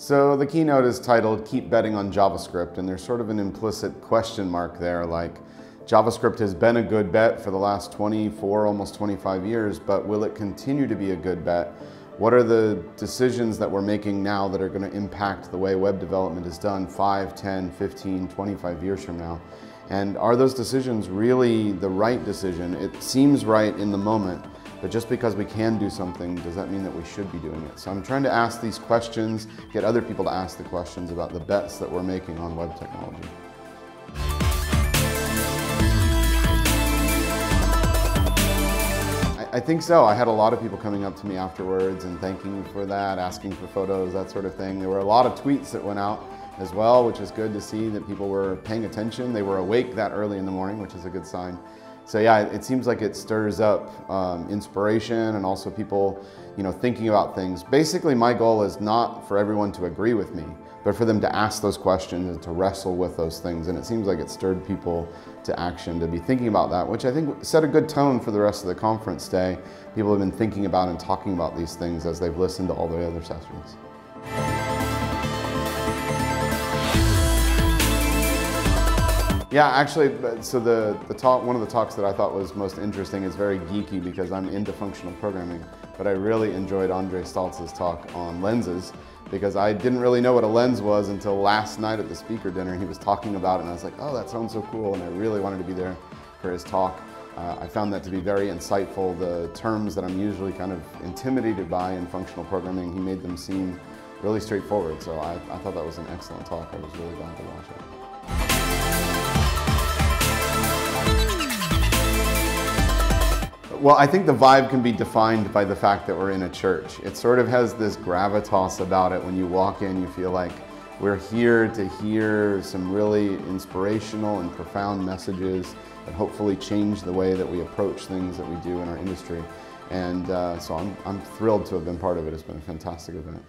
So the keynote is titled Keep Betting on JavaScript, and there's sort of an implicit question mark there like, JavaScript has been a good bet for the last 24, almost 25 years, but will it continue to be a good bet? What are the decisions that we're making now that are going to impact the way web development is done 5, 10, 15, 25 years from now? And are those decisions really the right decision? It seems right in the moment, but just because we can do something, does that mean that we should be doing it? So I'm trying to ask these questions, get other people to ask the questions about the bets that we're making on web technology. I think so. I had a lot of people coming up to me afterwards and thanking me for that, asking for photos, that sort of thing. There were a lot of tweets that went out as well, which is good to see that people were paying attention. They were awake that early in the morning, which is a good sign. So yeah, it seems like it stirs up um, inspiration and also people, you know, thinking about things. Basically, my goal is not for everyone to agree with me, but for them to ask those questions and to wrestle with those things. And it seems like it stirred people to action to be thinking about that, which I think set a good tone for the rest of the conference day. People have been thinking about and talking about these things as they've listened to all the other sessions. Yeah, actually, so the, the talk, one of the talks that I thought was most interesting is very geeky because I'm into functional programming, but I really enjoyed Andre Staltz's talk on lenses because I didn't really know what a lens was until last night at the speaker dinner. He was talking about it and I was like, oh, that sounds so cool, and I really wanted to be there for his talk. Uh, I found that to be very insightful. The terms that I'm usually kind of intimidated by in functional programming, he made them seem really straightforward. So I, I thought that was an excellent talk. I was really glad to watch it. Well, I think the vibe can be defined by the fact that we're in a church. It sort of has this gravitas about it. When you walk in, you feel like we're here to hear some really inspirational and profound messages that hopefully change the way that we approach things that we do in our industry. And uh, so I'm, I'm thrilled to have been part of it. It's been a fantastic event.